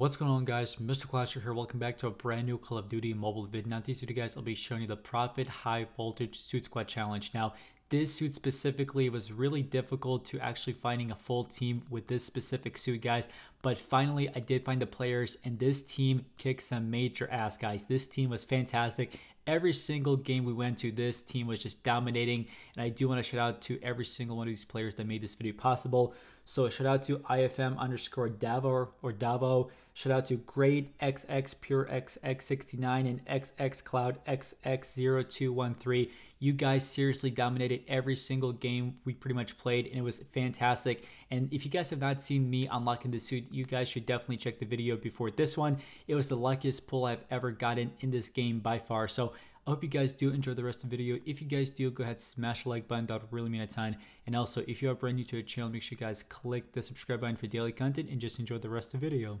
What's going on guys, Mr. Clasher here, welcome back to a brand new Call of Duty mobile vid. Now this video guys, I'll be showing you the Prophet High Voltage Suit Squad Challenge. Now this suit specifically was really difficult to actually finding a full team with this specific suit guys but finally I did find the players and this team kicked some major ass guys this team was fantastic every single game we went to this team was just dominating and I do want to shout out to every single one of these players that made this video possible so shout out to IFM underscore Davo or Davo. Shout out to Great XX Pure XX69 and XX Cloud XX0213. You guys seriously dominated every single game we pretty much played, and it was fantastic. And if you guys have not seen me unlocking the suit, you guys should definitely check the video before this one. It was the luckiest pull I've ever gotten in this game by far. So I hope you guys do enjoy the rest of the video. If you guys do, go ahead smash the like button. That would really mean a ton. And also, if you are brand new to the channel, make sure you guys click the subscribe button for daily content and just enjoy the rest of the video.